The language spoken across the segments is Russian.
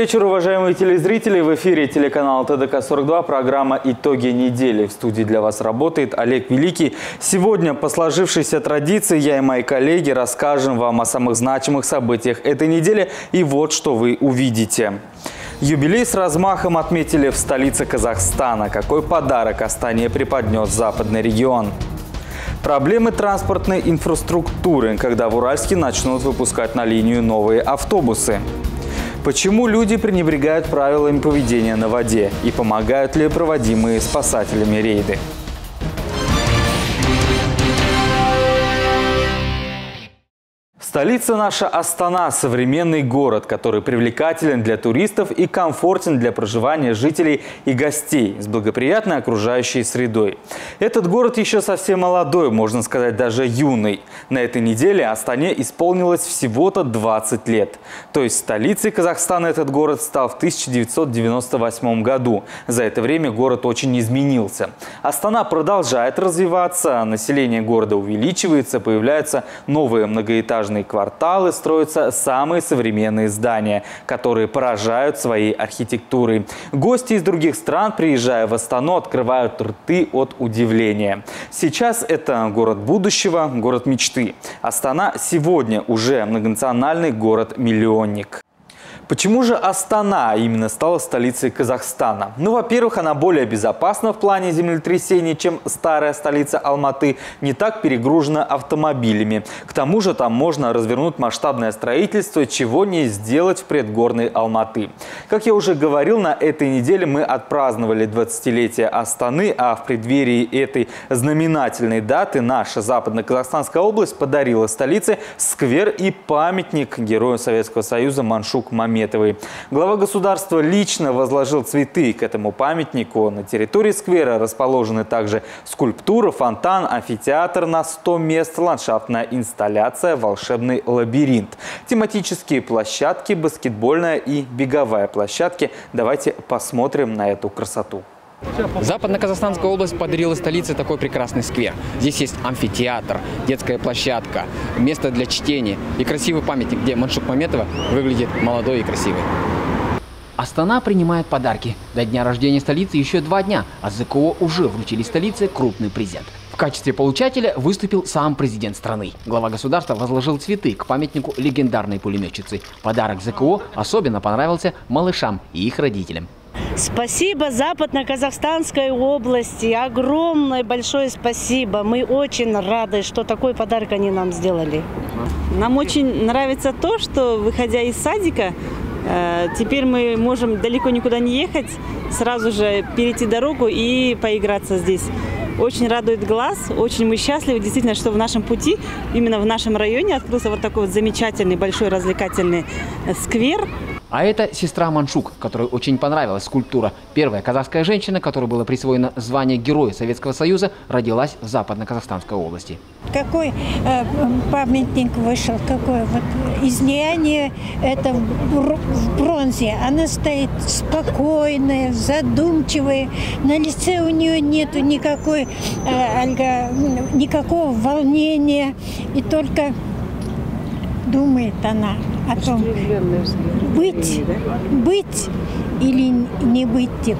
Вечер, уважаемые телезрители. В эфире телеканала ТДК-42, программа «Итоги недели». В студии для вас работает Олег Великий. Сегодня, по сложившейся традиции, я и мои коллеги расскажем вам о самых значимых событиях этой недели. И вот что вы увидите. Юбилей с размахом отметили в столице Казахстана. Какой подарок Астане преподнес западный регион? Проблемы транспортной инфраструктуры, когда в Уральске начнут выпускать на линию новые автобусы. Почему люди пренебрегают правилами поведения на воде и помогают ли проводимые спасателями рейды? Столица наша Астана – современный город, который привлекателен для туристов и комфортен для проживания жителей и гостей с благоприятной окружающей средой. Этот город еще совсем молодой, можно сказать, даже юный. На этой неделе Астане исполнилось всего-то 20 лет. То есть столицей Казахстана этот город стал в 1998 году. За это время город очень изменился. Астана продолжает развиваться, население города увеличивается, появляются новые многоэтажные современные кварталы строятся самые современные здания, которые поражают своей архитектурой. Гости из других стран, приезжая в Астану, открывают рты от удивления. Сейчас это город будущего, город мечты. Астана сегодня уже многонациональный город-миллионник. Почему же Астана именно стала столицей Казахстана? Ну, во-первых, она более безопасна в плане землетрясений, чем старая столица Алматы, не так перегружена автомобилями. К тому же там можно развернуть масштабное строительство, чего не сделать в предгорной Алматы. Как я уже говорил, на этой неделе мы отпраздновали 20-летие Астаны, а в преддверии этой знаменательной даты наша западно-казахстанская область подарила столице сквер и памятник герою Советского Союза Маншук Мамед. Ахметовой. Глава государства лично возложил цветы к этому памятнику. На территории сквера расположены также скульптура, фонтан, амфитеатр на 100 мест, ландшафтная инсталляция, волшебный лабиринт, тематические площадки, баскетбольная и беговая площадки. Давайте посмотрим на эту красоту. Западно-Казахстанская область подарила столице такой прекрасный сквер. Здесь есть амфитеатр, детская площадка, место для чтения и красивый памятник, где Маншук Маметова выглядит молодой и красивой. Астана принимает подарки. До дня рождения столицы еще два дня, а ЗКО уже вручили столице крупный презент. В качестве получателя выступил сам президент страны. Глава государства возложил цветы к памятнику легендарной пулеметчицы. Подарок ЗКО особенно понравился малышам и их родителям. Спасибо Западно-Казахстанской области. Огромное большое спасибо. Мы очень рады, что такой подарок они нам сделали. Нам очень нравится то, что, выходя из садика, э, Теперь мы можем далеко никуда не ехать, сразу же перейти дорогу и поиграться здесь. Очень радует глаз, очень мы счастливы, действительно, что в нашем пути, именно в нашем районе открылся вот такой вот замечательный большой развлекательный э, сквер. А это сестра Маншук, которой очень понравилась скульптура. Первая казахская женщина, которой было присвоено звание Героя Советского Союза, родилась в Западно-Казахстанской области. Какой э, памятник вышел, какой вот излияние, это в бронзе. Она стоит спокойная, задумчивая, на лице у нее нету никакой, э, никакого волнения, и только думает она о том, быть, быть или не быть.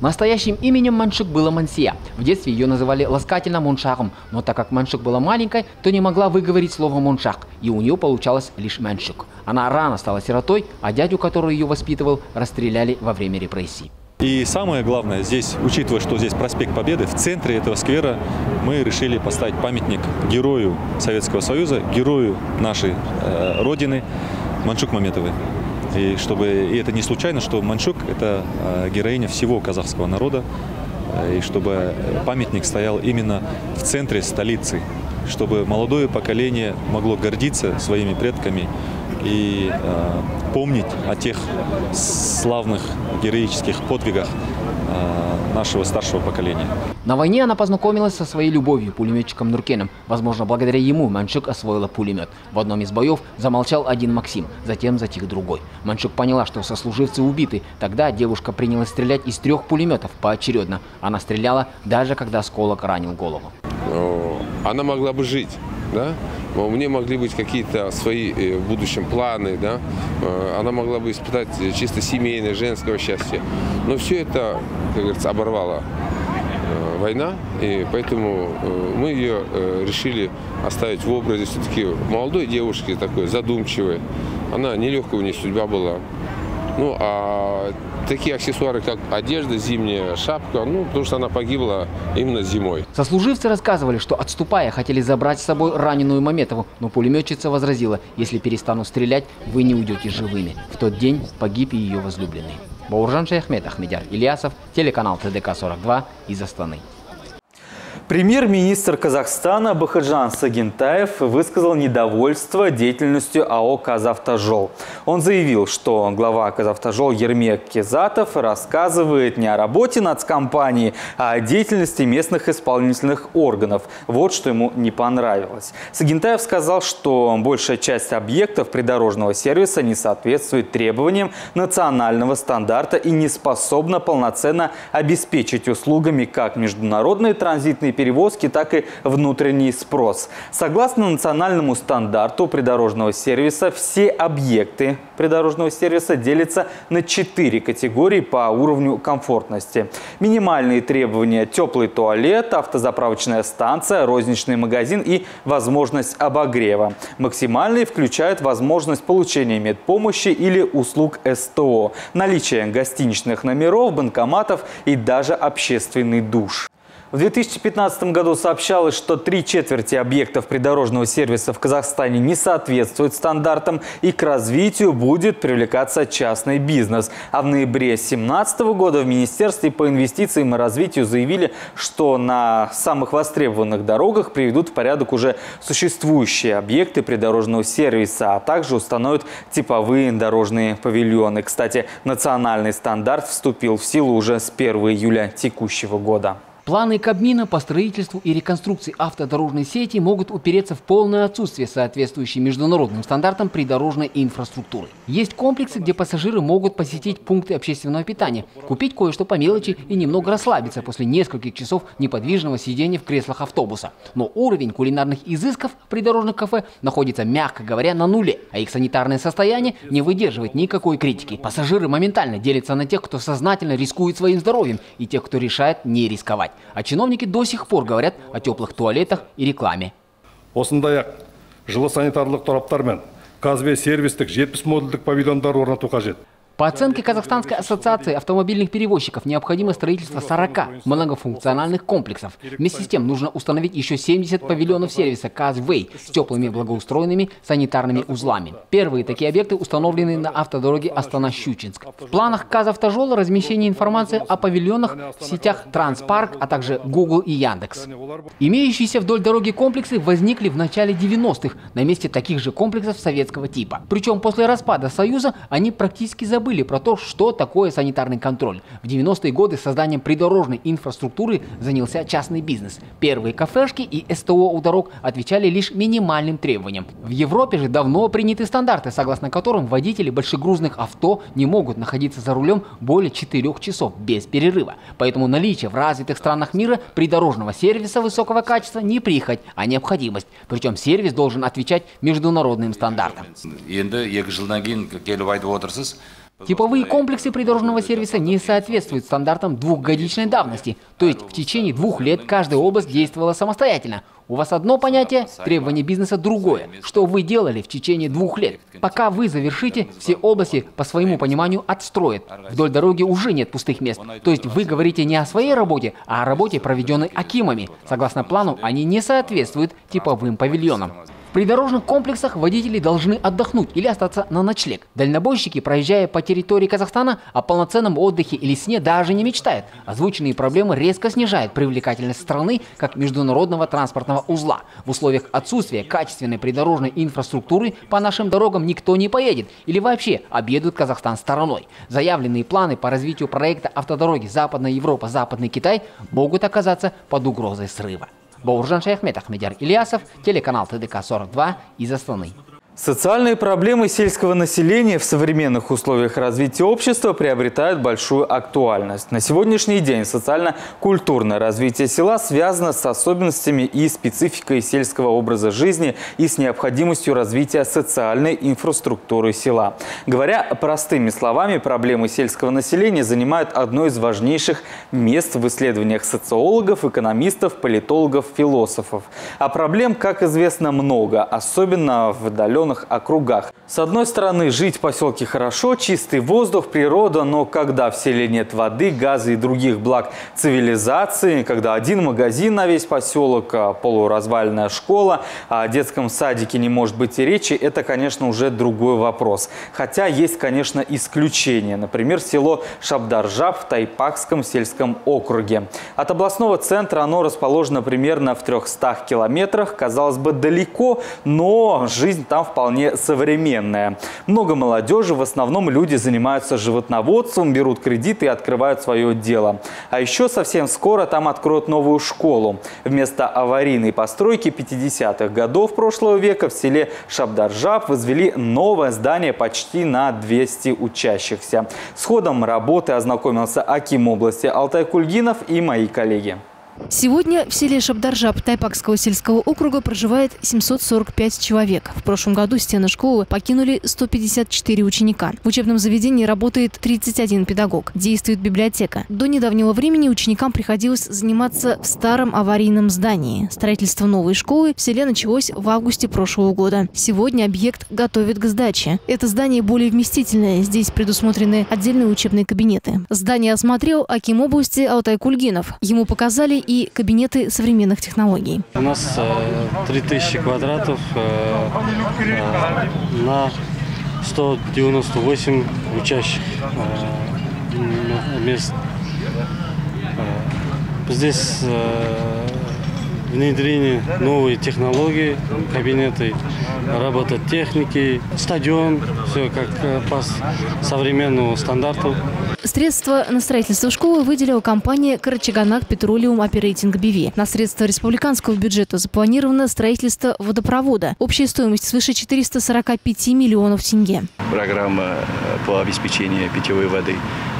Настоящим именем Маншук было Мансия. В детстве ее называли ласкательно Моншаком, но так как Маншук была маленькой, то не могла выговорить слово Моншак, и у нее получалось лишь Маншук. Она рано стала сиротой, а дядю, который ее воспитывал, расстреляли во время репрессий. И самое главное, здесь, учитывая, что здесь проспект Победы, в центре этого сквера мы решили поставить памятник герою Советского Союза, герою нашей э, Родины Маншук Маметовой. И, чтобы, и это не случайно, что Маншук – это э, героиня всего казахского народа, э, и чтобы памятник стоял именно в центре столицы, чтобы молодое поколение могло гордиться своими предками и э, помнить о тех славных героических подвигах э, нашего старшего поколения. На войне она познакомилась со своей любовью, пулеметчиком Нуркеном. Возможно, благодаря ему Маншук освоила пулемет. В одном из боев замолчал один Максим, затем затих другой. Маншук поняла, что сослуживцы убиты. Тогда девушка принялась стрелять из трех пулеметов поочередно. Она стреляла даже когда осколок ранил голову. Она могла бы жить, да? У нее могли быть какие-то свои э, в будущем планы, да, Э, она могла бы испытать чисто семейное, женского счастья. Но все это, как говорится, оборвала э, война, и поэтому мы ее решили оставить в образе все-таки молодой девушки, такой задумчивой. Она нелегкая у нее судьба была. Ну, а такие аксессуары, как одежда, зимняя шапка, ну, потому что она погибла именно зимой. Сослуживцы рассказывали, что отступая, хотели забрать с собой раненую Маметову, но пулеметчица возразила, если перестану стрелять, вы не уйдете живыми. В тот день погиб и ее возлюбленный. Бауржан Шаяхмед, Ахмедяр Ильясов, телеканал ТДК-42 из Астаны. Премьер-министр Казахстана Бахаджан Сагентаев высказал недовольство деятельностью АО «Казавтожол». Он заявил, что глава «Казавтожол» Ермек Кезатов рассказывает не о работе нацкомпании, а о деятельности местных исполнительных органов. Вот что ему не понравилось. Сагентаев сказал, что большая часть объектов придорожного сервиса не соответствует требованиям национального стандарта и не способна полноценно обеспечить услугами как международные транзитные перевозки, так и внутренний спрос. Согласно национальному стандарту придорожного сервиса, все объекты придорожного сервиса делятся на четыре категории по уровню комфортности. Минимальные требования – теплый туалет, автозаправочная станция, розничный магазин и возможность обогрева. Максимальные включают возможность получения медпомощи или услуг СТО, наличие гостиничных номеров, банкоматов и даже общественный душ. В 2015 году сообщалось, что три четверти объектов придорожного сервиса в Казахстане не соответствуют стандартам и к развитию будет привлекаться частный бизнес. А в ноябре 2017 года в Министерстве по инвестициям и развитию заявили, что на самых востребованных дорогах приведут в порядок уже существующие объекты придорожного сервиса, а также установят типовые дорожные павильоны. Кстати, национальный стандарт вступил в силу уже с 1 июля текущего года. Планы Кабмина по строительству и реконструкции автодорожной сети могут упереться в полное отсутствие соответствующей международным стандартам придорожной инфраструктуры. Есть комплексы, где пассажиры могут посетить пункты общественного питания, купить кое-что по мелочи и немного расслабиться после нескольких часов неподвижного сидения в креслах автобуса. Но уровень кулинарных изысков придорожных кафе находится, мягко говоря, на нуле, а их санитарное состояние не выдерживает никакой критики. Пассажиры моментально делятся на тех, кто сознательно рискует своим здоровьем, и тех, кто решает не рисковать. А чиновники до сих пор говорят о теплых туалетах и рекламе. осындай ақ жылы санитарлық тораптар мен казбе сервистік 70 модульдік павильондар орнату қажет По оценке Казахстанской ассоциации автомобильных перевозчиков необходимо строительство 40 многофункциональных комплексов. Вместе с тем нужно установить еще 70 павильонов сервиса Казвей с теплыми благоустроенными санитарными узлами. Первые такие объекты установлены на автодороге Астана-Щучинск. В планах Казавтожола размещение информации о павильонах в сетях Транспарк, а также Google и Яндекс. Имеющиеся вдоль дороги комплексы возникли в начале 90-х на месте таких же комплексов советского типа. Причем после распада Союза они практически забыли забыли про то, что такое санитарный контроль. В 90-е годы созданием придорожной инфраструктуры занялся частный бизнес. Первые кафешки и СТО у дорог отвечали лишь минимальным требованиям. В Европе же давно приняты стандарты, согласно которым водители большегрузных авто не могут находиться за рулем более 4 часов без перерыва. Поэтому наличие в развитых странах мира придорожного сервиса высокого качества не прихоть, а необходимость. Причем сервис должен отвечать международным стандартам. Типовые комплексы придорожного сервиса не соответствуют стандартам двухгодичной давности, то есть в течение двух лет каждая область действовала самостоятельно. У вас одно понятие, требование бизнеса другое. Что вы делали в течение двух лет? Пока вы завершите, все области по своему пониманию отстроят. Вдоль дороги уже нет пустых мест. То есть вы говорите не о своей работе, а о работе, проведенной Акимами. Согласно плану, они не соответствуют типовым павильонам придорожных комплексах водители должны отдохнуть или остаться на ночлег. Дальнобойщики, проезжая по территории Казахстана, о полноценном отдыхе или сне даже не мечтают. Озвученные проблемы резко снижают привлекательность страны как международного транспортного узла. В условиях отсутствия качественной придорожной инфраструктуры по нашим дорогам никто не поедет или вообще объедут Казахстан стороной. Заявленные планы по развитию проекта автодороги Западная Европа, Западный Китай могут оказаться под угрозой срыва. Бауыржан Шаяхмет, Ахмедяр Ильясов, телеканал ТДК-42 из Астаны. Социальные проблемы сельского населения в современных условиях развития общества приобретают большую актуальность. На сегодняшний день социально-культурное развитие села связано с особенностями и спецификой сельского образа жизни и с необходимостью развития социальной инфраструктуры села. Говоря простыми словами, проблемы сельского населения занимают одно из важнейших мест в исследованиях социологов, экономистов, политологов, философов. А проблем, как известно, много, особенно в отдаленных отдаленных округах. С одной стороны, жить в поселке хорошо, чистый воздух, природа, но когда в селе нет воды, газа и других благ цивилизации, когда один магазин на весь поселок, а полуразваленная школа, а о детском садике не может быть и речи, это, конечно, уже другой вопрос. Хотя есть, конечно, исключения. Например, село Шабдаржаб в Тайпакском сельском округе. От областного центра оно расположено примерно в 300 километрах. Казалось бы, далеко, но жизнь там в вполне современная. Много молодежи, в основном люди занимаются животноводством, берут кредиты и открывают свое дело. А еще совсем скоро там откроют новую школу. Вместо аварийной постройки 50-х годов прошлого века в селе Шабдаржаб возвели новое здание почти на 200 учащихся. С ходом работы ознакомился Аким области Алтай Кульгинов и мои коллеги. Сегодня в селе Шабдаржаб Тайпакского сельского округа проживает 745 человек. В прошлом году стены школы покинули 154 ученика. В учебном заведении работает 31 педагог. Действует библиотека. До недавнего времени ученикам приходилось заниматься в старом аварийном здании. Строительство новой школы в селе началось в августе прошлого года. Сегодня объект готовят к сдаче. Это здание более вместительное. Здесь предусмотрены отдельные учебные кабинеты. Здание осмотрел Аким области Алтай Кульгинов. Ему показали и кабинеты современных технологий. У нас 3000 э, квадратов э, э, на 198 учащих мест. Здесь внедрение новой технологии, кабинеты работа техники, стадион, все как по современному стандарту. Средства на строительство школы выделила компания «Карачаганак Петролиум Оперейтинг БВ». На средства республиканского бюджета запланировано строительство водопровода. Общая стоимость свыше 445 миллионов тенге. Программа э, по обеспечению питьевой воды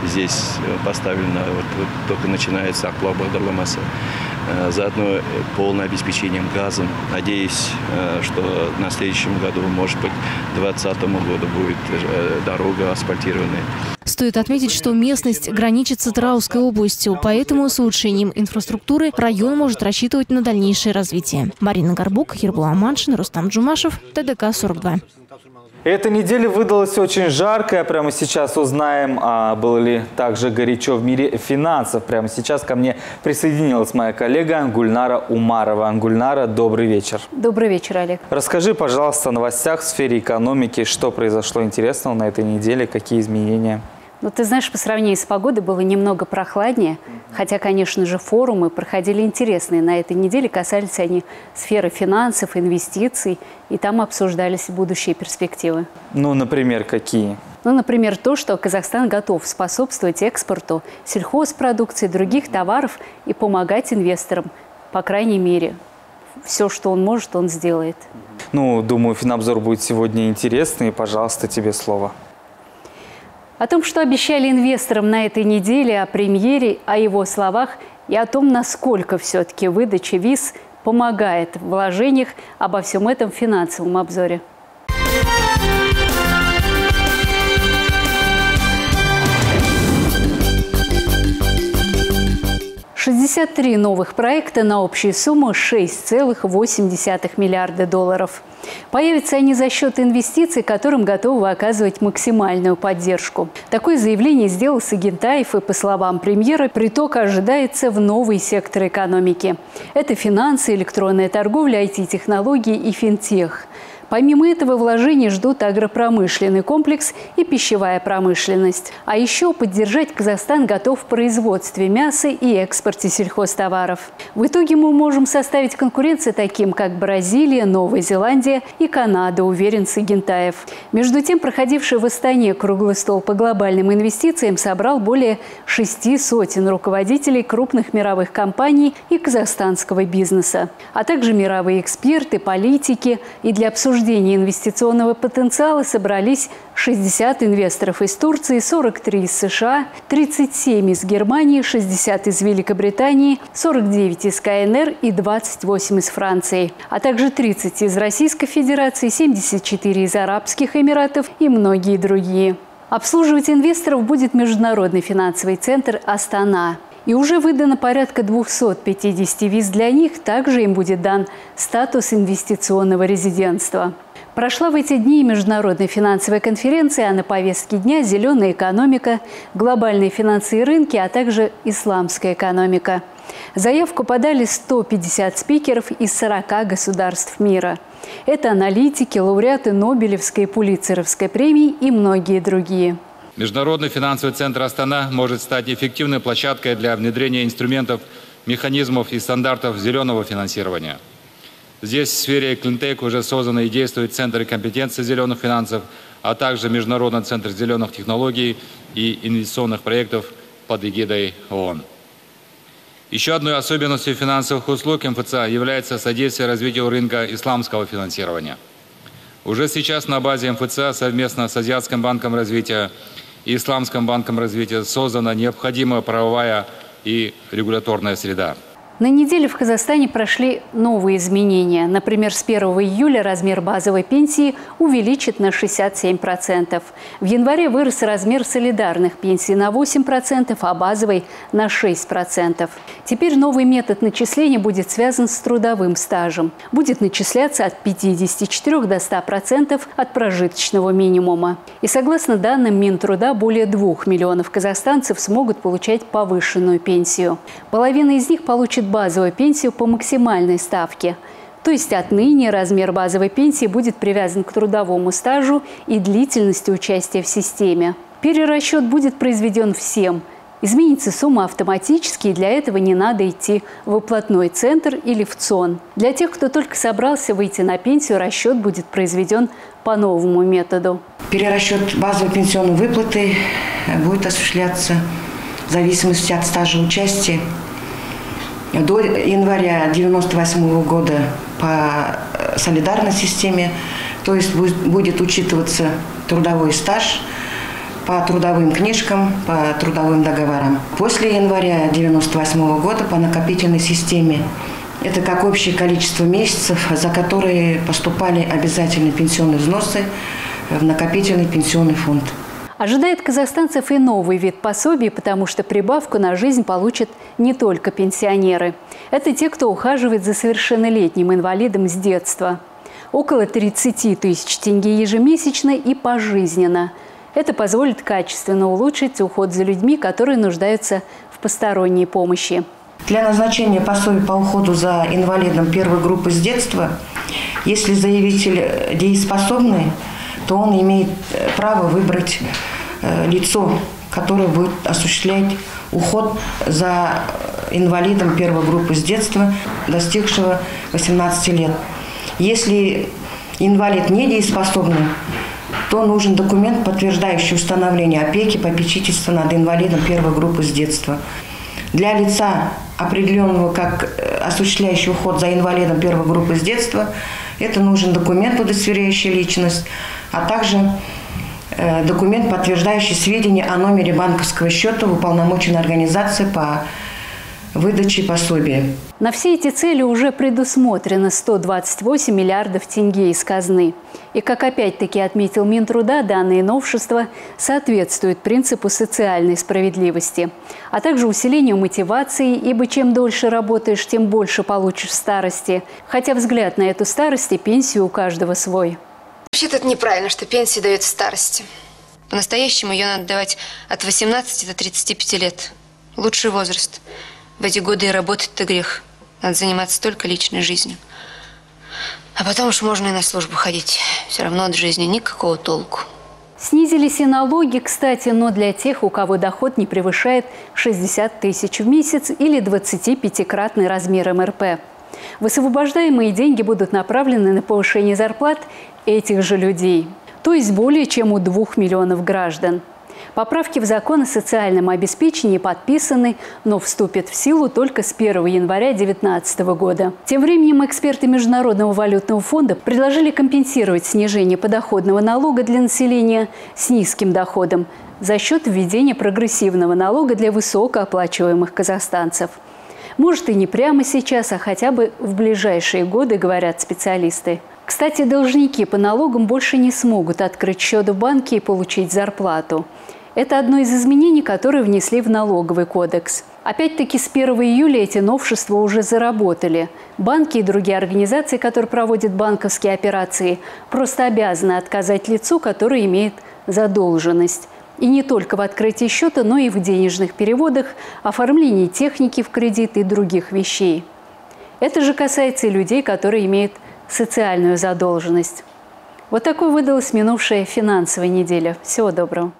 здесь э, поставлена, вот, вот только начинается Багдерламаса. Э, заодно полное обеспечение газом. Надеюсь, что на следующем году, может быть, к 2020 году будет дорога асфальтированная. Стоит отметить, что местность граничит с Атраусской областью, поэтому с улучшением инфраструктуры район может рассчитывать на дальнейшее развитие. Марина Горбук, Ербулан Маншин, Рустам Джумашев, ТДК-42. Эта неделя выдалась очень жаркая. Прямо сейчас узнаем, а было ли также горячо в мире финансов. Прямо сейчас ко мне присоединилась моя коллега Гульнара Умарова. Гульнара, добрый вечер. Добрый вечер, Олег. Расскажи, пожалуйста, о новостях в сфере экономики. Что произошло интересного на этой неделе? Какие изменения? Ну, ты знаешь, по сравнению с погодой было немного прохладнее, хотя, конечно же, форумы проходили интересные. На этой неделе касались они сферы финансов, инвестиций, и там обсуждались будущие перспективы. Ну, например, какие? Ну, например, то, что Казахстан готов способствовать экспорту сельхозпродукции, других товаров и помогать инвесторам, по крайней мере. Все, что он может, он сделает. Ну, думаю, финобзор будет сегодня интересный. Пожалуйста, тебе слово. О том, что обещали инвесторам на этой неделе, о премьере, о его словах и о том, насколько все-таки выдача виз помогает в вложениях, обо всем этом в финансовом обзоре. 63 новых проекта на общую сумму 6,8 миллиарда долларов. Появятся они за счет инвестиций, которым готовы оказывать максимальную поддержку. Такое заявление сделал Сагентаев, и, по словам премьера, приток ожидается в новый сектор экономики. Это финансы, электронная торговля, IT-технологии и финтех – Помимо этого вложения ждут агропромышленный комплекс и пищевая промышленность. А еще поддержать Казахстан готов в производстве мяса и экспорте сельхозтоваров. В итоге мы можем составить конкуренцию таким, как Бразилия, Новая Зеландия и Канада, уверен Сагентаев. Между тем, проходивший в Астане круглый стол по глобальным инвестициям собрал более шести сотен руководителей крупных мировых компаний и казахстанского бизнеса, а также мировые эксперты, политики и для обсуждения обсуждении инвестиционного потенциала собрались 60 инвесторов из Турции, 43 из США, 37 из Германии, 60 из Великобритании, 49 из КНР и 28 из Франции, а также 30 из Российской Федерации, 74 из Арабских Эмиратов и многие другие. Обслуживать инвесторов будет Международный финансовый центр «Астана». И уже выдано порядка 250 виз для них. Также им будет дан статус инвестиционного резидентства. Прошла в эти дни международная финансовая конференция, а на повестке дня – зеленая экономика, глобальные финансы и рынки, а также исламская экономика. Заявку подали 150 спикеров из 40 государств мира. Это аналитики, лауреаты Нобелевской и Пулицеровской премий и многие другие. Международный финансовый центр Астана может стать эффективной площадкой для внедрения инструментов, механизмов и стандартов зеленого финансирования. Здесь в сфере Клинтек уже созданы и действуют центры компетенции зеленых финансов, а также Международный центр зеленых технологий и инвестиционных проектов под эгидой ООН. Еще одной особенностью финансовых услуг МФЦ является содействие развитию рынка исламского финансирования. Уже сейчас на базе МФЦ совместно с Азиатским банком развития и Исламским банком развития создана необходимая правовая и регуляторная среда. На неделе в Казахстане прошли новые изменения. Например, с 1 июля размер базовой пенсии увеличит на 67%. В январе вырос размер солидарных пенсий на 8%, а базовой – на 6%. Теперь новый метод начисления будет связан с трудовым стажем. Будет начисляться от 54 до 100% от прожиточного минимума. И согласно данным Минтруда, более 2 миллионов казахстанцев смогут получать повышенную пенсию. Половина из них получит базовую пенсию по максимальной ставке. То есть отныне размер базовой пенсии будет привязан к трудовому стажу и длительности участия в системе. Перерасчет будет произведен всем. Изменится сумма автоматически, и для этого не надо идти в выплатной центр или в ЦОН. Для тех, кто только собрался выйти на пенсию, расчет будет произведен по новому методу. Перерасчет базовой пенсионной выплаты будет осуществляться в зависимости от стажа участия до января 1998 года по э, солидарной системе, то есть будет учитываться трудовой стаж по трудовым книжкам, по трудовым договорам. После января 1998 года по накопительной системе это как общее количество месяцев, за которые поступали обязательные пенсионные взносы в накопительный пенсионный фонд. Ожидает казахстанцев и новый вид пособий, потому что прибавку на жизнь получат не только пенсионеры. Это те, кто ухаживает за совершеннолетним инвалидом с детства. Около 30 тысяч тенге ежемесячно и пожизненно. Это позволит качественно улучшить уход за людьми, которые нуждаются в посторонней помощи. Для назначения пособий по уходу за инвалидом первой группы с детства, если заявитель дееспособный, то он имеет э, право выбрать э, лицо, которое будет осуществлять уход за инвалидом первой группы с детства, достигшего 18 лет. Если инвалид недееспособный, то нужен документ, подтверждающий установление опеки, попечительства над инвалидом первой группы с детства. Для лица, определенного как э, осуществляющий уход за инвалидом первой группы с детства, это нужен документ, удостоверяющий личность, а также э, документ, подтверждающий сведения о номере банковского счета в уполномоченной организации по выдаче пособия. На все эти цели уже предусмотрено 128 миллиардов тенге из казны. И, как опять-таки отметил Минтруда, данные новшества соответствуют принципу социальной справедливости, а также усилению мотивации, ибо чем дольше работаешь, тем больше получишь старости. Хотя взгляд на эту старость и пенсию у каждого свой. Вообще-то это неправильно, что пенсия дает в старости. По-настоящему ее надо давать от 18 до 35 лет. Лучший возраст. В эти годы и работать-то грех. Надо заниматься только личной жизнью. А потом уж можно и на службу ходить. Все равно от жизни никакого толку. Снизились и налоги, кстати, но для тех, у кого доход не превышает 60 тысяч в месяц или 25-кратный размер МРП. Высвобождаемые деньги будут направлены на повышение зарплат этих же людей, то есть более чем у двух миллионов граждан. Поправки в закон о социальном обеспечении подписаны, но вступят в силу только с 1 января 2019 года. Тем временем эксперты Международного валютного фонда предложили компенсировать снижение подоходного налога для населения с низким доходом за счет введения прогрессивного налога для высокооплачиваемых казахстанцев. Может и не прямо сейчас, а хотя бы в ближайшие годы, говорят специалисты. Кстати, должники по налогам больше не смогут открыть счет в банке и получить зарплату. Это одно из изменений, которые внесли в налоговый кодекс. Опять-таки с 1 июля эти новшества уже заработали. Банки и другие организации, которые проводят банковские операции, просто обязаны отказать лицу, которое имеет задолженность. И не только в открытии счета, но и в денежных переводах, оформлении техники в кредит и других вещей. Это же касается и людей, которые имеют социальную задолженность. Вот такой выдалась минувшая финансовая неделя. Всего доброго.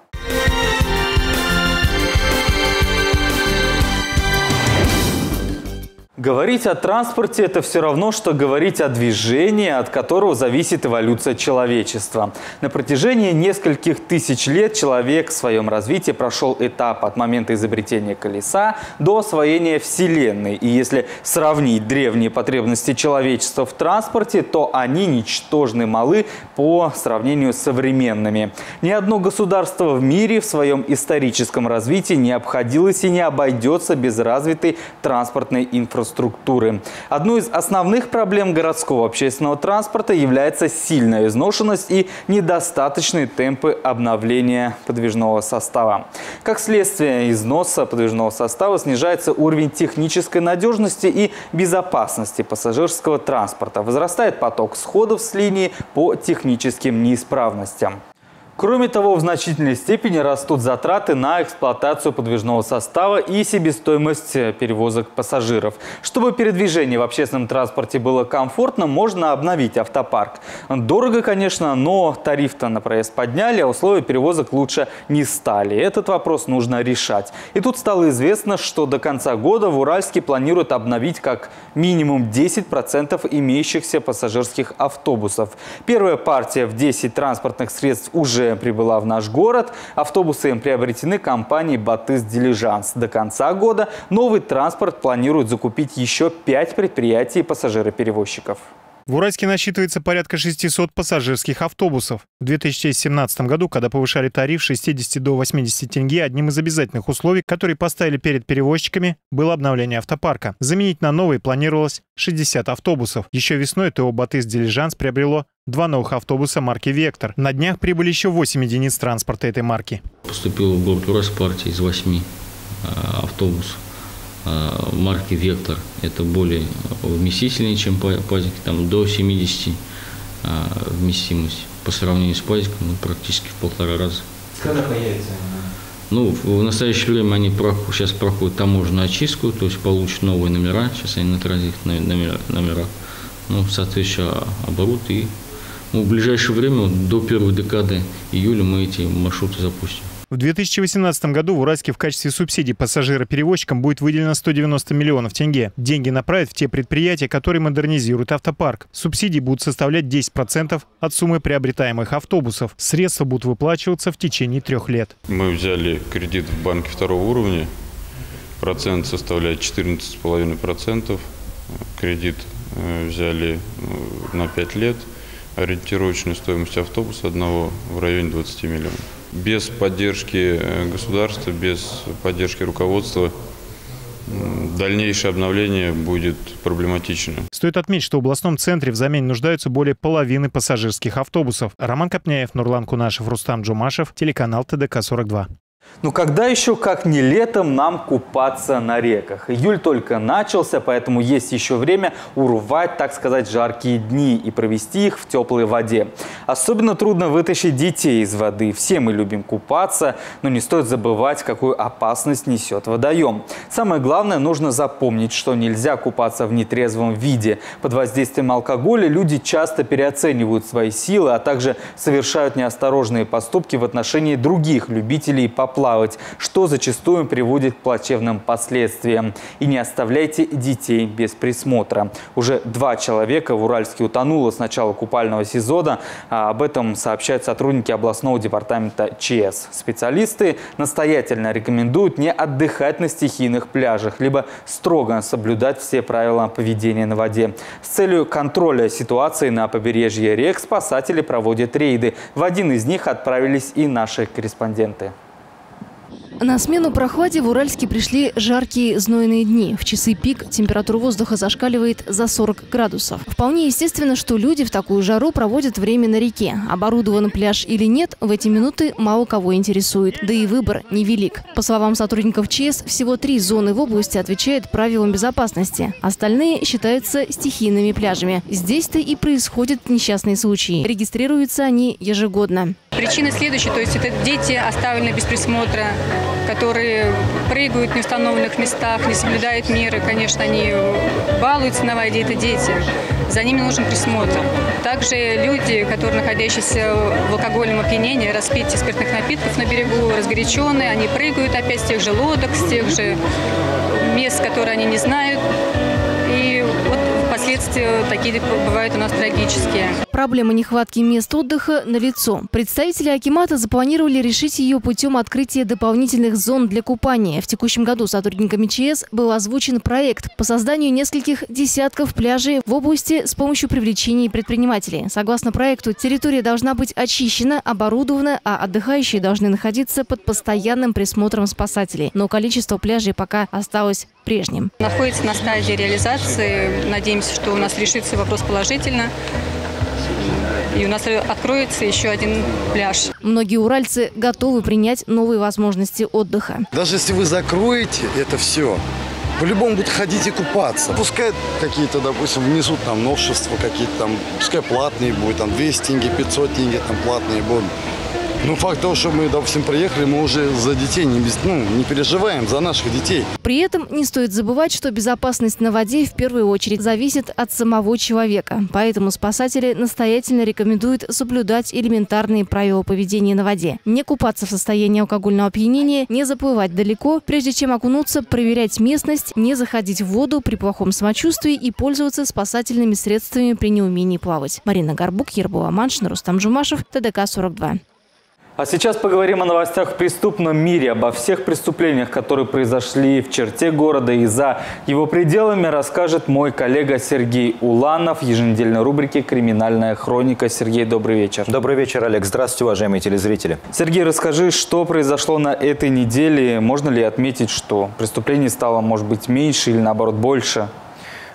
Говорить о транспорте – это все равно, что говорить о движении, от которого зависит эволюция человечества. На протяжении нескольких тысяч лет человек в своем развитии прошел этап от момента изобретения колеса до освоения Вселенной. И если сравнить древние потребности человечества в транспорте, то они ничтожны малы по сравнению с современными. Ни одно государство в мире в своем историческом развитии не обходилось и не обойдется без развитой транспортной инфраструктуры инфраструктуры. Одной из основных проблем городского общественного транспорта является сильная изношенность и недостаточные темпы обновления подвижного состава. Как следствие износа подвижного состава снижается уровень технической надежности и безопасности пассажирского транспорта. Возрастает поток сходов с линии по техническим неисправностям. Кроме того, в значительной степени растут затраты на эксплуатацию подвижного состава и себестоимость перевозок пассажиров. Чтобы передвижение в общественном транспорте было комфортно, можно обновить автопарк. Дорого, конечно, но тариф-то на проезд подняли, а условия перевозок лучше не стали. Этот вопрос нужно решать. И тут стало известно, что до конца года в Уральске планируют обновить как минимум 10% имеющихся пассажирских автобусов. Первая партия в 10 транспортных средств уже прибыла в наш город. Автобусы им приобретены компанией «Батыс Дилижанс». До конца года новый транспорт планируют закупить еще пять предприятий пассажироперевозчиков. В Уральске насчитывается порядка 600 пассажирских автобусов. В 2017 году, когда повышали тариф с 60 до 80 тенге, одним из обязательных условий, которые поставили перед перевозчиками, было обновление автопарка. Заменить на новый планировалось 60 автобусов. Еще весной ТО «Батыс Дилижанс» приобрело два новых автобуса марки «Вектор». На днях прибыли еще 8 единиц транспорта этой марки. Поступил в город Уральск партия из 8 а, автобусов а, марки «Вектор». Это более вместительнее, чем пазики, там до 70 а, вместимость. По сравнению с пазиком, ну, практически в полтора раза. Когда появится? Ну, в настоящее время они сейчас проходят таможенную очистку, то есть получат новые номера, сейчас они на транзит номера, номера ну, соответствующий оборот и ну, в ближайшее время, до первой декады июля мы эти маршруты запустим. В 2018 году в Уральске в качестве субсидий пассажироперевозчикам будет выделено 190 миллионов тенге. Деньги направят в те предприятия, которые модернизируют автопарк. Субсидии будут составлять 10% от суммы приобретаемых автобусов. Средства будут выплачиваться в течение трех лет. Мы взяли кредит в банке второго уровня. Процент составляет 14,5%. Кредит э, взяли э, на 5 лет. Ориентировочная стоимость автобуса одного в районе 20 миллионов без поддержки э, государства, без поддержки руководства дальнейшее обновление будет проблематично. Стоит отметить, что в областном центре в замене нуждаются более половины пассажирских автобусов. Роман Копняев, Нурлан Кунашев, Рустам Джумашев, телеканал ТДК-42. Ну когда еще, как не летом, нам купаться на реках? Июль только начался, поэтому есть еще время урвать, так сказать, жаркие дни и провести их в теплой воде. Особенно трудно вытащить детей из воды. Все мы любим купаться, но не стоит забывать, какую опасность несет водоем. Самое главное, нужно запомнить, что нельзя купаться в нетрезвом виде. Под воздействием алкоголя люди часто переоценивают свои силы, а также совершают неосторожные поступки в отношении других любителей поплавать поплавать, что зачастую приводит к плачевным последствиям. И не оставляйте детей без присмотра. Уже два человека в Уральске утонуло с начала купального сезона. А об этом сообщают сотрудники областного департамента ЧС. Специалисты настоятельно рекомендуют не отдыхать на стихийных пляжах, либо строго соблюдать все правила поведения на воде. С целью контроля ситуации на побережье рек спасатели проводят рейды. В один из них отправились и наши корреспонденты. На смену прохладе в Уральске пришли жаркие знойные дни. В часы пик температура воздуха зашкаливает за 40 градусов. Вполне естественно, что люди в такую жару проводят время на реке. Оборудован пляж или нет, в эти минуты мало кого интересует. Да и выбор невелик. По словам сотрудников ЧС, всего три зоны в области отвечают правилам безопасности. Остальные считаются стихийными пляжами. Здесь-то и происходят несчастные случаи. Регистрируются они ежегодно. Причина следующая, то есть это дети оставлены без присмотра, которые прыгают в неустановленных местах, не соблюдают меры. Конечно, они балуются на воде, это дети. За ними нужен присмотр. Также люди, которые, находящиеся в алкогольном опьянении, распитие спиртных напитков на берегу, разгоряченные, они прыгают опять с тех же лодок, с тех же мест, которые они не знают. И вот последствия такие бывают у нас трагические. Проблема нехватки мест отдыха налицо. Представители Акимата запланировали решить ее путем открытия дополнительных зон для купания. В текущем году сотрудниками ЧС был озвучен проект по созданию нескольких десятков пляжей в области с помощью привлечения предпринимателей. Согласно проекту, территория должна быть очищена, оборудована, а отдыхающие должны находиться под постоянным присмотром спасателей. Но количество пляжей пока осталось прежним. Находится на стадии реализации. Надеемся, что у нас решится вопрос положительно и у нас откроется еще один пляж. Многие уральцы готовы принять новые возможности отдыха. Даже если вы закроете это все, по-любому будут ходить и купаться. Пускай какие-то, допустим, внесут там новшества какие-то там, пускай платные будут, там 200 тенге, 500 тенге там платные будут. Ну, факт того, что мы, допустим, приехали, мы уже за детей не, без, ну, не переживаем, за наших детей. При этом не стоит забывать, что безопасность на воде в первую очередь зависит от самого человека. Поэтому спасатели настоятельно рекомендуют соблюдать элементарные правила поведения на воде. Не купаться в состоянии алкогольного опьянения, не заплывать далеко, прежде чем окунуться, проверять местность, не заходить в воду при плохом самочувствии и пользоваться спасательными средствами при неумении плавать. Марина Горбук, Ербула Маншин, Рустам Жумашев, ТДК-42. А сейчас поговорим о новостях в преступном мире, обо всех преступлениях, которые произошли в черте города и за его пределами, расскажет мой коллега Сергей Уланов в еженедельной рубрике «Криминальная хроника». Сергей, добрый вечер. Добрый вечер, Олег. Здравствуйте, уважаемые телезрители. Сергей, расскажи, что произошло на этой неделе? Можно ли отметить, что преступлений стало, может быть, меньше или, наоборот, больше?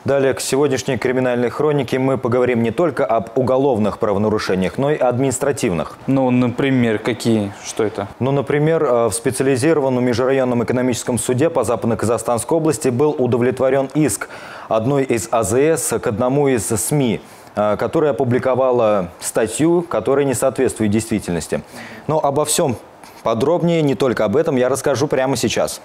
Далее, к сегодняшней криминальной хронике мы поговорим не только об уголовных правонарушениях, но и административных. Ну, например, какие? Что это? Ну, например, э, в специализированном межрайонном экономическом суде по Западно-Казахстанской области был удовлетворен иск одной из АЗС к одному из СМИ э, которая опубликовала статью, которая не соответствует действительности. Но обо всем подробнее, не только об этом, я расскажу прямо сейчас.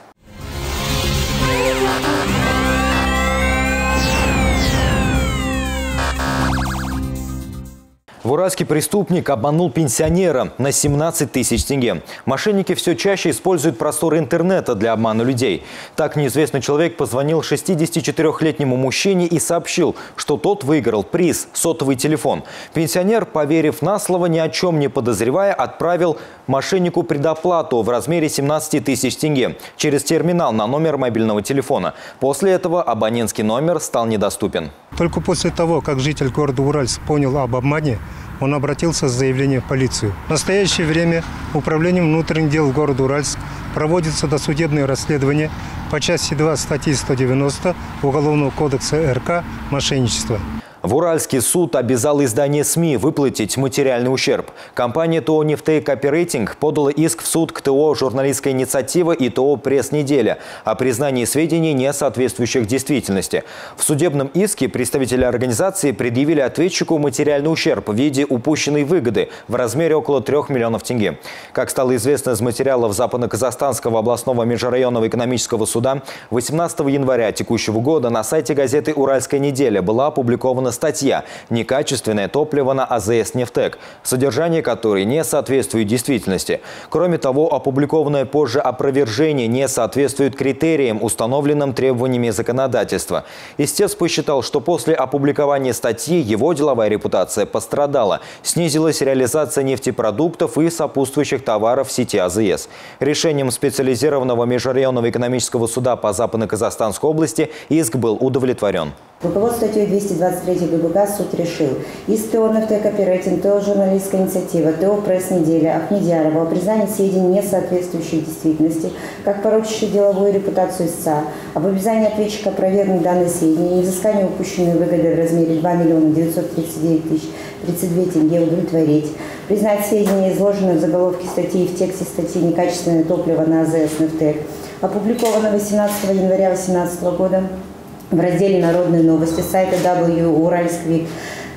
В Уральске преступник обманул пенсионера на 17 тысяч тенге. Мошенники все чаще используют просторы интернета для обмана людей. Так неизвестный человек позвонил 64-летнему мужчине и сообщил, что тот выиграл приз – сотовый телефон. Пенсионер, поверив на слово, ни о чем не подозревая, отправил мошеннику предоплату в размере 17 тысяч тенге через терминал на номер мобильного телефона. После этого абонентский номер стал недоступен. Только после того, как житель города Уральск понял об обмане, он обратился с заявлением в полицию. В настоящее время Управлением внутренних дел города Уральск проводится досудебное расследование по части 2 статьи 190 Уголовного кодекса РК «Мошенничество». В Уральский суд обязал издание СМИ выплатить материальный ущерб. Компания ТО «Нефтейк Оперейтинг» подала иск в суд к ТО «Журналистская инициатива» и ТО «Пресс-неделя» о признании сведений, не соответствующих действительности. В судебном иске представители организации предъявили ответчику материальный ущерб в виде упущенной выгоды в размере около 3 миллионов тенге. Как стало известно из материалов Западно-Казахстанского областного межрайонного экономического суда, 18 января текущего года на сайте газеты «Уральская неделя» была опубликована статья «Некачественное топливо на АЗС «Нефтек», содержание которой не соответствует действительности. Кроме того, опубликованное позже опровержение не соответствует критериям, установленным требованиями законодательства. Истец посчитал, что после опубликования статьи его деловая репутация пострадала, снизилась реализация нефтепродуктов и сопутствующих товаров в сети АЗС. Решением специализированного межрайонного экономического суда по Западно-Казахстанской области иск был удовлетворен. Руководство статьей 223 ГБК суд решил. Иск ТО «Нефтек Оперейтинг», ТО «Журналистская инициатива», ТО «Пресс-неделя», Ахмедьярова о признании сведений, не соответствующих действительности, как порочащей деловую репутацию истца, об обязании ответчика опровергнуть данные сведения изыскании упущенной выгоды в размере 2 миллиона 939 тысяч 32 тенге удовлетворить, признать сведения, изложенные в заголовке статьи и в тексте статьи «Некачественное топливо на АЗС «Нефтек», опубликовано 18 января 2018 года, в разделе «Народные новости» сайта W Уральский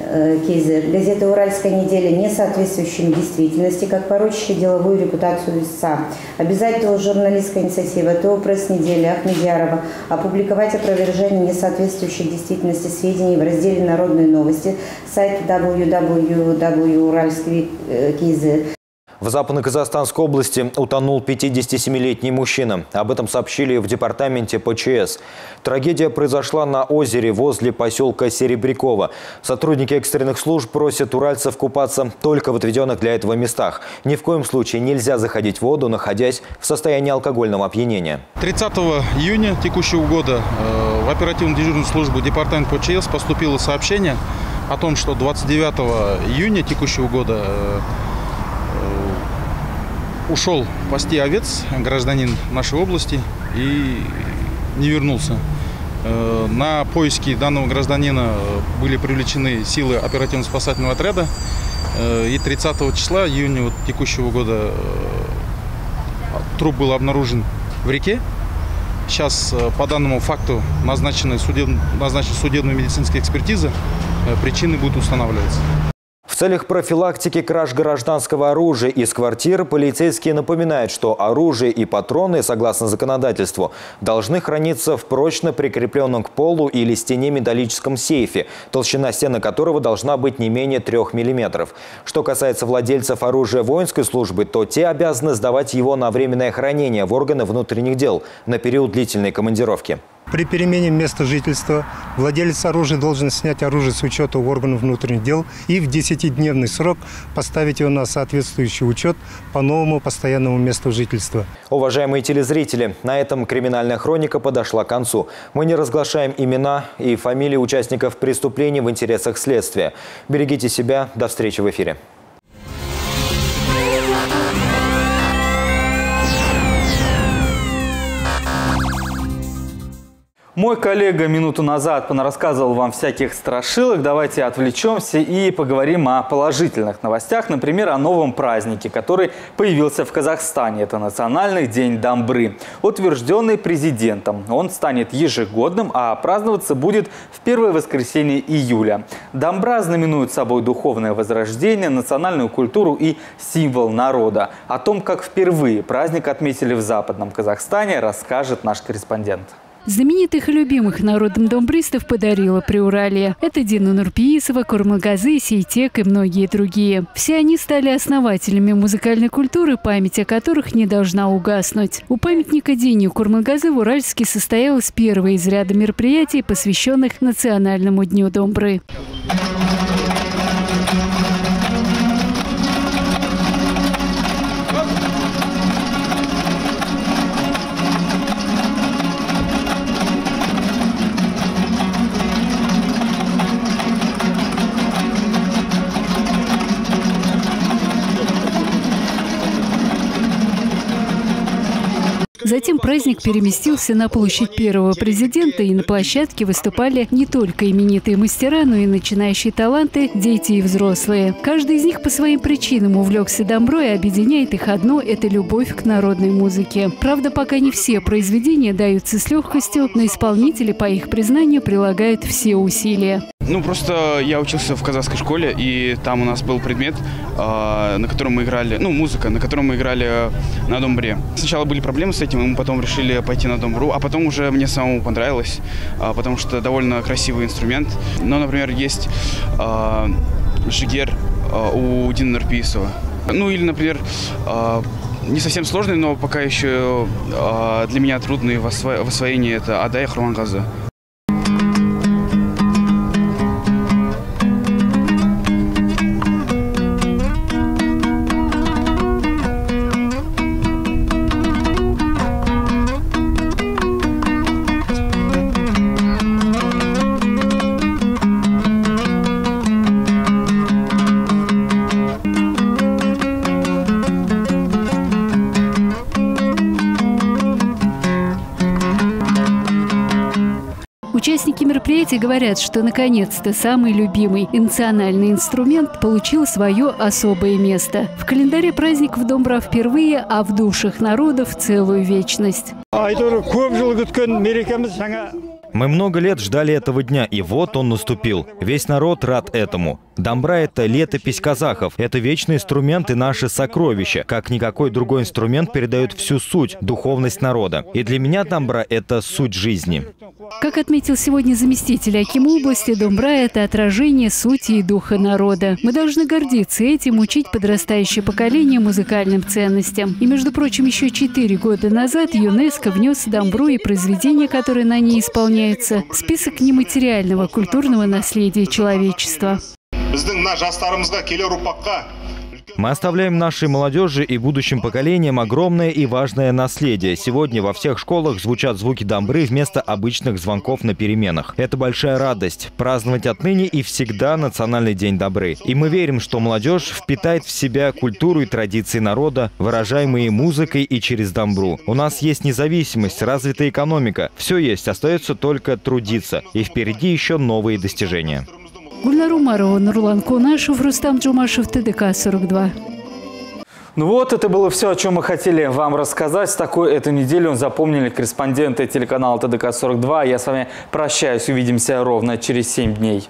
КЗ, газеты «Уральская неделя», не соответствующими действительности, как порочащие деловую репутацию истца. Обязательно журналистская инициатива ТО «Пресс-неделя» Ахмедьярова опубликовать опровержение несоответствующих действительности сведений в разделе «Народные новости» сайта www Уральский КЗ. В Западно-Казахстанской области утонул 57-летний мужчина. Об этом сообщили в департаменте ПЧС. Трагедия произошла на озере возле поселка Серебрякова. Сотрудники экстренных служб просят уральцев купаться только в отведенных для этого местах. Ни в коем случае нельзя заходить в воду, находясь в состоянии алкогольного опьянения. 30 июня текущего года э, в оперативную дежурную службу департамента ПЧС поступило сообщение о том, что 29 июня текущего года э, ушел пасти овец гражданин нашей области и не вернулся. Э, на поиски данного гражданина были привлечены силы оперативно-спасательного отряда. Э, и 30 числа июня текущего года э, труп был обнаружен в реке. Сейчас по данному факту назначена судебно-медицинская экспертиза. Причины будут устанавливаться целях профилактики краж гражданского оружия из квартир полицейские напоминают, что оружие и патроны, согласно законодательству, должны храниться в прочно прикрепленном к полу или стене металлическом сейфе, толщина стены которого должна быть не менее 3 мм. Что касается владельцев оружия воинской службы, то те обязаны сдавать его на временное хранение в органы внутренних дел на период длительной командировки. При перемене места жительства владелец оружия должен снять оружие с учета у органов внутренних дел и в 10-дневный срок поставить его на соответствующий учет по новому постоянному месту жительства. Уважаемые телезрители, на этом криминальная хроника подошла к концу. Мы не разглашаем имена и фамилии участников преступлений в интересах следствия. Берегите себя. До встречи в эфире. Мой коллега минуту назад понарассказывал вам всяких страшилок. Давайте отвлечемся и поговорим о положительных новостях. Например, о новом празднике, который появился в Казахстане. Это Национальный день Дамбры, утвержденный президентом. Он станет ежегодным, а праздноваться будет в первое воскресенье июля. Дамбра знаменует собой духовное возрождение, национальную культуру и символ народа. О том, как впервые праздник отметили в Западном Казахстане, расскажет наш корреспондент. Знаменитых и любимых народом домбристов подарила Приуралье. Это Дина Нурпиисова, Курмагазы, Сейтек и многие другие. Все они стали основателями музыкальной культуры, память о которых не должна угаснуть. У памятника Дине Курмагазы в Уральске состоялось первое из ряда мероприятий, посвященных Национальному дню Домбры. Затем праздник переместился на площадь первого президента, и на площадке выступали не только именитые мастера, но и начинающие таланты, дети и взрослые. Каждый из них по своим причинам увлекся домброй, и объединяет их одно – это любовь к народной музыке. Правда, пока не все произведения даются с легкостью, но исполнители, по их признанию, прилагают все усилия. Ну, просто я учился в казахской школе, и там у нас был предмет, э, на котором мы играли, ну, музыка, на котором мы играли на домбре. Сначала были проблемы с этим, и мы потом решили пойти на домбру, а потом уже мне самому понравилось, э, потому что довольно красивый инструмент. Но, например, есть э, жигер э, у Дина Нурпиисова. Ну, или, например, э, не совсем сложный, но пока еще э, для меня трудный в, осво- в освоении это Адай Хурмангазы. Мероприятия говорят, что наконец-то самый любимый и национальный инструмент получил свое особое место. В календаре праздников Домбра впервые, а в душах народов целую вечность. Мы много лет ждали этого дня, и вот он наступил. Весь народ рад этому. Домбра – это летопись казахов. Это вечный инструмент и наше сокровище. Как никакой другой инструмент передает всю суть, духовность народа. И для меня домбра – это суть жизни. Как отметил сегодня заместитель Акима области, Домбра – это отражение сути и духа народа. Мы должны гордиться этим, учить подрастающее поколение музыкальным ценностям. И, между прочим, еще четыре года назад ЮНЕСКО внес Домбру и произведения, которые на ней исполняются, в список нематериального культурного наследия человечества. Мы оставляем нашей молодежи и будущим поколениям огромное и важное наследие. Сегодня во всех школах звучат звуки домбры вместо обычных звонков на переменах. Это большая радость – праздновать отныне и всегда Национальный день добры. И мы верим, что молодежь впитает в себя культуру и традиции народа, выражаемые музыкой и через домбру. У нас есть независимость, развитая экономика. Все есть, остается только трудиться. И впереди еще новые достижения. Гульнар Умарова, Нурлан Кунашев, Рустам Джумашев, ТДК-42. Ну вот, это было все, о чем мы хотели вам рассказать. Такой эту неделю запомнили корреспонденты телеканала ТДК-42. Я с вами прощаюсь. Увидимся ровно через 7 дней.